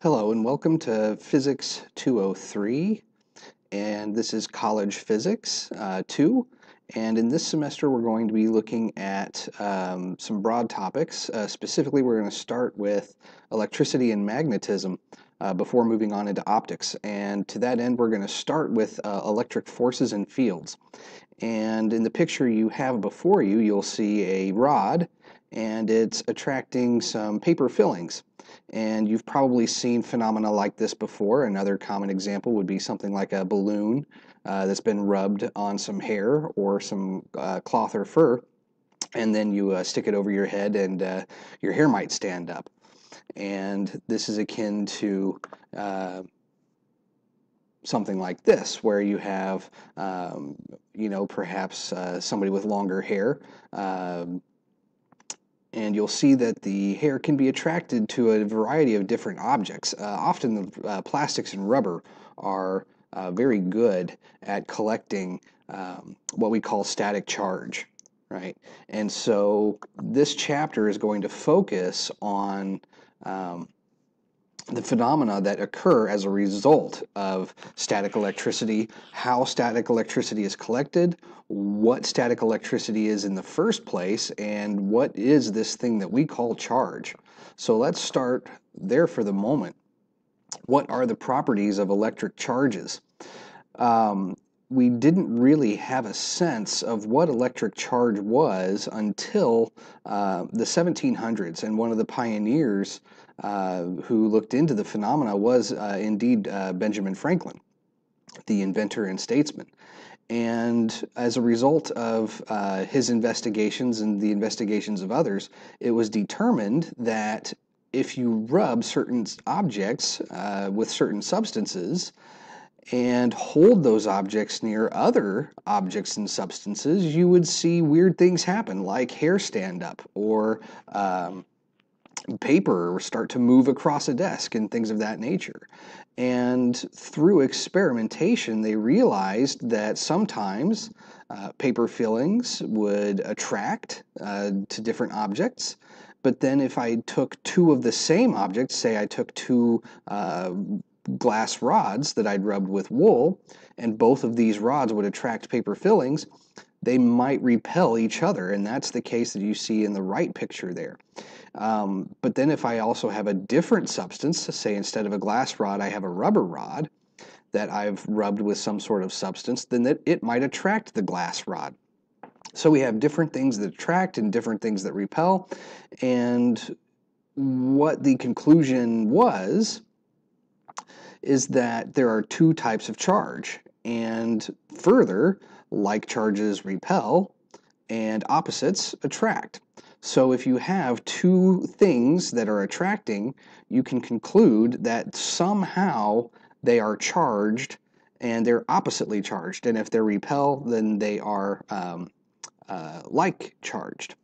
Hello and welcome to Physics 203 and this is College Physics uh, 2 and in this semester we're going to be looking at um, some broad topics. Uh, specifically we're going to start with electricity and magnetism uh, before moving on into optics and to that end we're going to start with uh, electric forces and fields and in the picture you have before you you'll see a rod and it's attracting some paper fillings and you've probably seen phenomena like this before. Another common example would be something like a balloon uh, that's been rubbed on some hair or some uh, cloth or fur, and then you uh, stick it over your head and uh, your hair might stand up. And this is akin to uh, something like this, where you have, um, you know, perhaps uh, somebody with longer hair um, and you'll see that the hair can be attracted to a variety of different objects. Uh, often the uh, plastics and rubber are uh, very good at collecting um, what we call static charge, right? And so this chapter is going to focus on um, the phenomena that occur as a result of static electricity, how static electricity is collected, what static electricity is in the first place, and what is this thing that we call charge. So let's start there for the moment. What are the properties of electric charges? Um, we didn't really have a sense of what electric charge was until uh, the 1700s, and one of the pioneers uh, who looked into the phenomena was uh, indeed uh, Benjamin Franklin, the inventor and statesman. And as a result of uh, his investigations and the investigations of others, it was determined that if you rub certain objects with certain substances, and hold those objects near other objects and substances, you would see weird things happen, like hair stand up or um, paper start to move across a desk and things of that nature. And through experimentation, they realized that sometimes uh, paper fillings would attract uh, to different objects. But then, if I took two of the same objects, say I took two uh, glass rods that I'd rubbed with wool, and both of these rods would attract paper fillings, they might repel each other. And that's the case that you see in the right picture there. Um, but then if I also have a different substance, say instead of a glass rod, I have a rubber rod that I've rubbed with some sort of substance, then that it might attract the glass rod. So we have different things that attract and different things that repel. And what the conclusion was is that there are two types of charge. And further, like charges repel and opposites attract. So if you have two things that are attracting, you can conclude that somehow they are charged and they're oppositely charged. And if they're repel, then they are um, uh, like charged.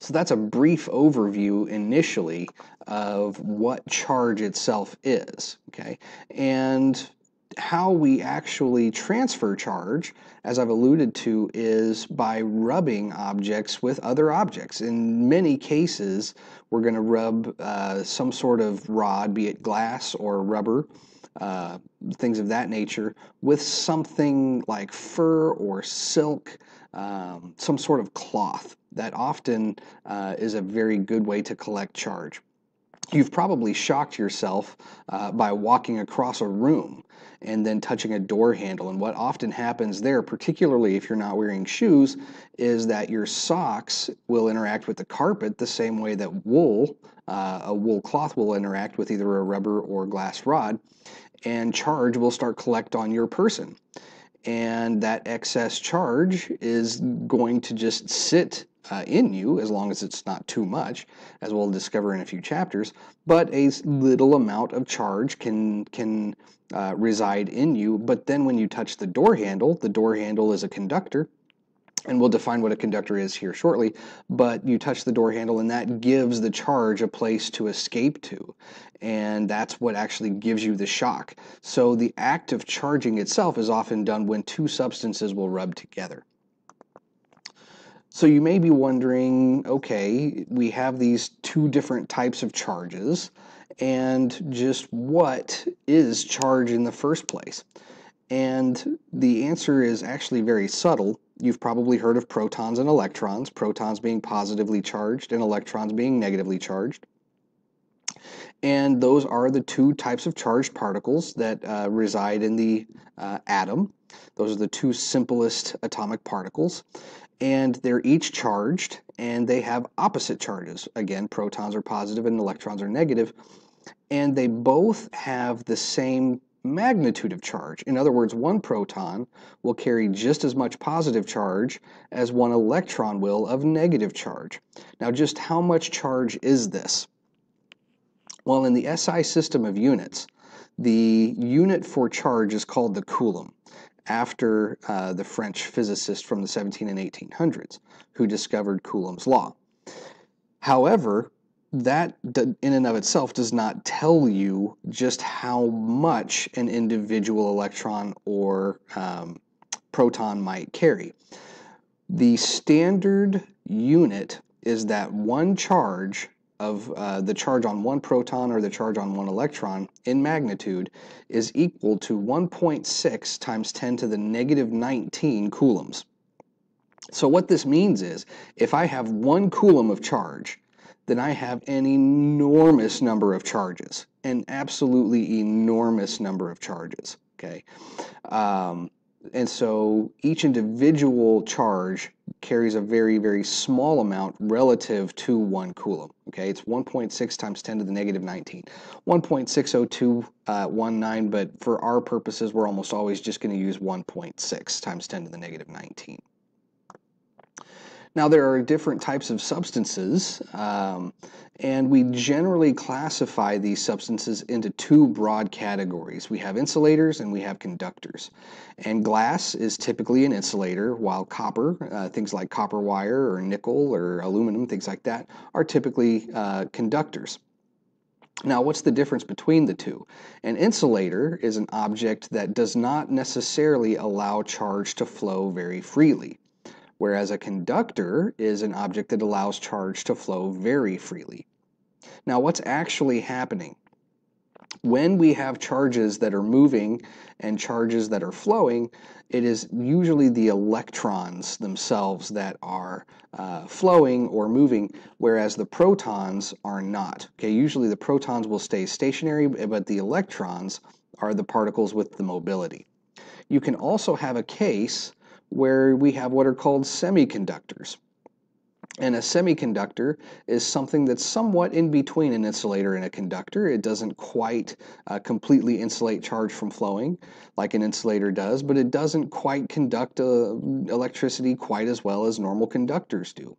So that's a brief overview initially of what charge itself is, okay? And how we actually transfer charge, as I've alluded to, is by rubbing objects with other objects. In many cases, we're going to rub uh, some sort of rod, be it glass or rubber, uh, things of that nature, with something like fur or silk, um, some sort of cloth. That often uh, is a very good way to collect charge. You've probably shocked yourself uh, by walking across a room and then touching a door handle. And what often happens there, particularly if you're not wearing shoes, is that your socks will interact with the carpet the same way that wool, uh, a wool cloth, will interact with either a rubber or glass rod, and charge will start collect on your person. And that excess charge is going to just sit uh, in you, as long as it's not too much, as we'll discover in a few chapters. But a little amount of charge can can uh, reside in you. But then when you touch the door handle, the door handle is a conductor. And we'll define what a conductor is here shortly, but you touch the door handle and that gives the charge a place to escape to. And that's what actually gives you the shock. So the act of charging itself is often done when two substances will rub together. So you may be wondering, okay, we have these two different types of charges, and just what is charge in the first place? And the answer is actually very subtle. You've probably heard of protons and electrons, protons being positively charged and electrons being negatively charged. And those are the two types of charged particles that uh, reside in the uh, atom. Those are the two simplest atomic particles. And they're each charged and they have opposite charges. Again, protons are positive and electrons are negative. And they both have the same magnitude of charge. In other words, one proton will carry just as much positive charge as one electron will of negative charge. Now, just how much charge is this? Well, in the SI system of units, the unit for charge is called the coulomb, after uh, the French physicist from the 17 and 1800s who discovered Coulomb's law. However, that in and of itself does not tell you just how much an individual electron or um, proton might carry. The standard unit is that one charge of uh, the charge on one proton or the charge on one electron in magnitude is equal to 1.6 times 10 to the negative 19 coulombs. So what this means is if I have one coulomb of charge, then I have an enormous number of charges, an absolutely enormous number of charges. Okay. Um, and so each individual charge carries a very, very small amount relative to one coulomb. Okay, it's 1.6 times 10 to the negative 19. 1.60219, uh, but for our purposes, we're almost always just going to use 1.6 times 10 to the negative 19. Now, there are different types of substances, um, and we generally classify these substances into two broad categories. We have insulators and we have conductors. And glass is typically an insulator, while copper, uh, things like copper wire or nickel or aluminum, things like that, are typically uh, conductors. Now, what's the difference between the two? An insulator is an object that does not necessarily allow charge to flow very freely whereas a conductor is an object that allows charge to flow very freely. Now, what's actually happening? When we have charges that are moving and charges that are flowing, it is usually the electrons themselves that are uh, flowing or moving, whereas the protons are not. Okay, usually the protons will stay stationary, but the electrons are the particles with the mobility. You can also have a case where we have what are called semiconductors. And a semiconductor is something that's somewhat in between an insulator and a conductor. It doesn't quite uh, completely insulate charge from flowing like an insulator does, but it doesn't quite conduct uh, electricity quite as well as normal conductors do.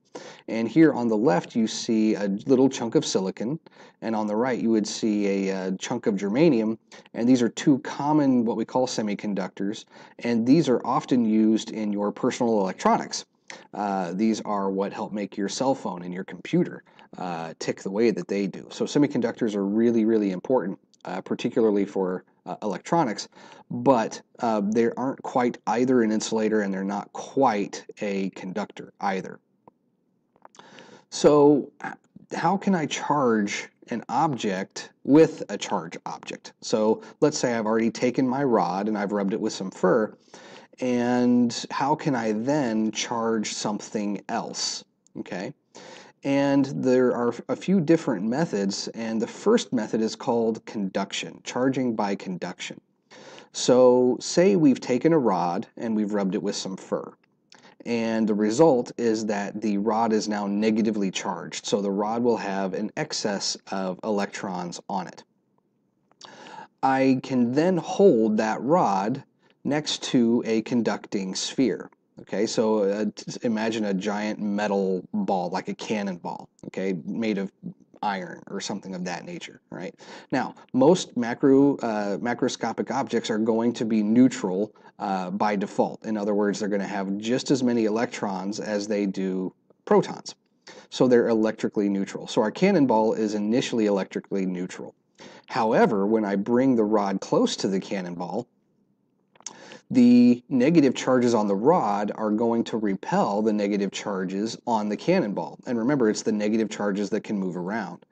And here on the left, you see a little chunk of silicon, and on the right, you would see a, a uh, chunk of germanium. And these are two common, what we call semiconductors, and these are often used in your personal electronics. Uh, these are what help make your cell phone and your computer uh, tick the way that they do. So semiconductors are really, really important, uh, particularly for uh, electronics, but uh, they aren't quite either an insulator and they're not quite a conductor either. So how can I charge an object with a charge object? So let's say I've already taken my rod and I've rubbed it with some fur and how can I then charge something else? Okay. And there are a few different methods, and the first method is called conduction, charging by conduction. So, say we've taken a rod and we've rubbed it with some fur. And the result is that the rod is now negatively charged. So, the rod will have an excess of electrons on it. I can then hold that rod next to a conducting sphere. Okay, so uh, imagine a giant metal ball, like a cannonball, okay, made of iron or something of that nature, right? Now, most macro uh, macroscopic objects are going to be neutral uh, by default. In other words, they're going to have just as many electrons as they do protons. So they're electrically neutral. So our cannonball is initially electrically neutral. However, when I bring the rod close to the cannonball, the negative charges on the rod are going to repel the negative charges on the cannonball. And remember, it's the negative charges that can move around.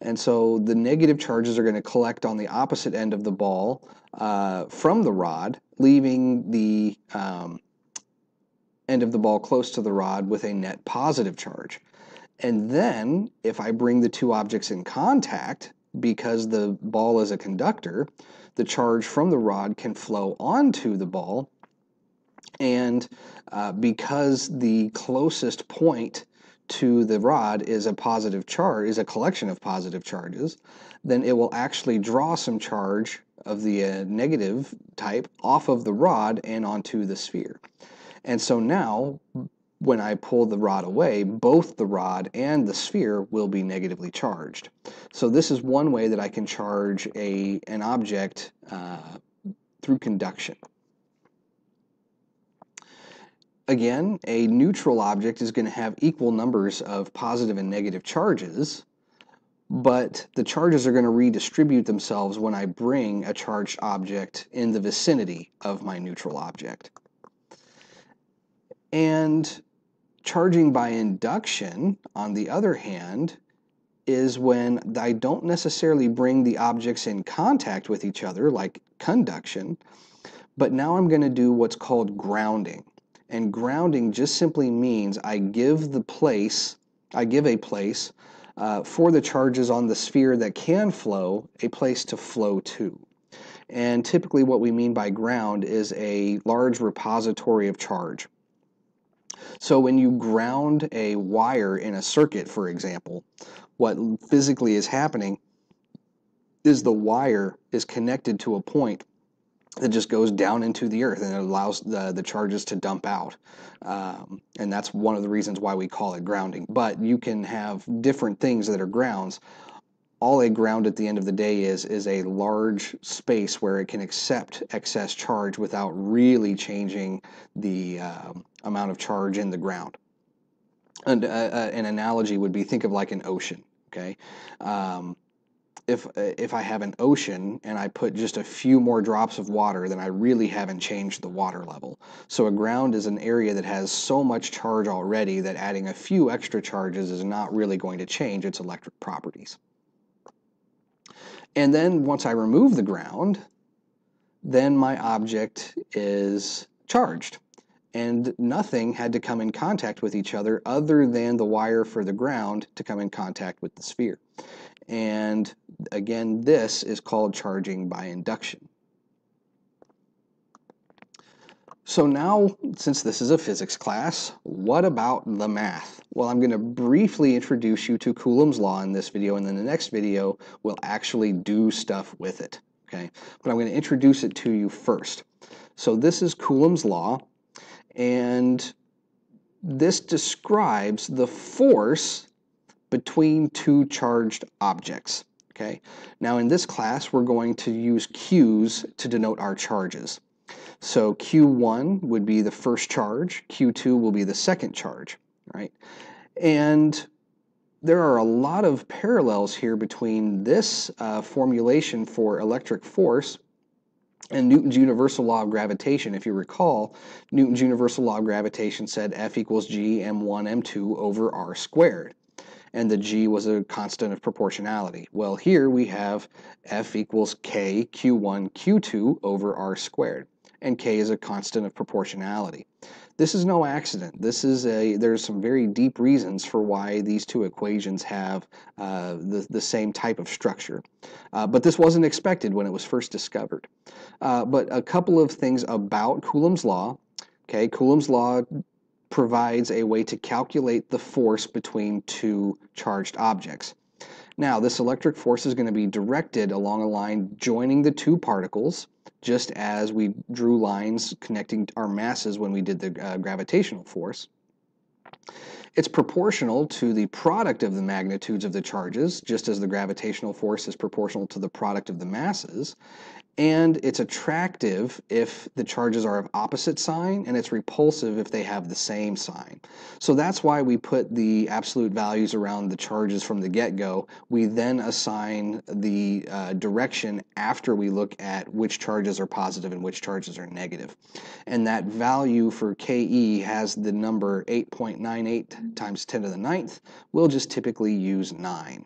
And so the negative charges are going to collect on the opposite end of the ball uh, from the rod, leaving the um, end of the ball close to the rod with a net positive charge. And then if I bring the two objects in contact, because the ball is a conductor, the charge from the rod can flow onto the ball. And uh, because the closest point to the rod is a positive charge, is a collection of positive charges, then it will actually draw some charge of the uh, negative type off of the rod and onto the sphere. And so now, when I pull the rod away, both the rod and the sphere will be negatively charged. So this is one way that I can charge a, an object uh, through conduction. Again, a neutral object is going to have equal numbers of positive and negative charges, but the charges are going to redistribute themselves when I bring a charged object in the vicinity of my neutral object. And charging by induction, on the other hand, is when I don't necessarily bring the objects in contact with each other, like conduction, but now I'm going to do what's called grounding. And grounding just simply means I give the place, I give a place uh, for the charges on the sphere that can flow, a place to flow to. And typically what we mean by ground is a large repository of charge. So when you ground a wire in a circuit, for example, what physically is happening is the wire is connected to a point that just goes down into the earth and it allows the, the charges to dump out. Um, and that's one of the reasons why we call it grounding. But you can have different things that are grounds. All a ground at the end of the day is is a large space where it can accept excess charge without really changing the uh, amount of charge in the ground. And uh, uh, an analogy would be think of like an ocean. Okay, um, if if I have an ocean and I put just a few more drops of water, then I really haven't changed the water level. So a ground is an area that has so much charge already that adding a few extra charges is not really going to change its electric properties. And then once I remove the ground, then my object is charged. And nothing had to come in contact with each other other than the wire for the ground to come in contact with the sphere. And again, this is called charging by induction. So now, since this is a physics class, what about the math? Well, I'm going to briefly introduce you to Coulomb's law in this video, and then the next video we'll actually do stuff with it, okay? But I'm going to introduce it to you first. So this is Coulomb's law, and this describes the force between two charged objects. Okay. Now in this class, we're going to use Q's to denote our charges. So Q1 would be the first charge, Q2 will be the second charge, right? And there are a lot of parallels here between this uh, formulation for electric force and Newton's universal law of gravitation. If you recall, Newton's universal law of gravitation said F equals G m1 m2 over r squared and the g was a constant of proportionality. Well, here we have f equals k q1 q2 over r squared, and k is a constant of proportionality. This is no accident. This is a there's some very deep reasons for why these two equations have uh, the, the same type of structure. Uh, but this wasn't expected when it was first discovered. Uh, but a couple of things about Coulomb's law. Okay, Coulomb's law provides a way to calculate the force between two charged objects. Now, this electric force is going to be directed along a line joining the two particles, just as we drew lines connecting our masses when we did the uh, gravitational force. It's proportional to the product of the magnitudes of the charges, just as the gravitational force is proportional to the product of the masses. And it's attractive if the charges are of opposite sign, and it's repulsive if they have the same sign. So that's why we put the absolute values around the charges from the get-go. We then assign the uh, direction after we look at which charges are positive and which charges are negative. And that value for KE has the number 8.98 times 10 to the ninth. We'll just typically use 9.